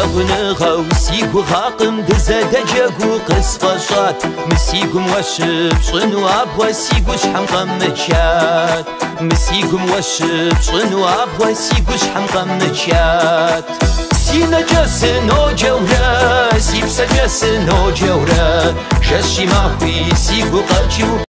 غنغو سيكو غاقم دزاد جاقو قص فشات مسيقم وشب شنو أبغى سيقو شحم غمتشات مسيقم وشب شنو أبغى سيقو شحم غمتشات سينا جاسن أو جورا سيبسا جاسن أو جورا جشي ما سيكو سيقو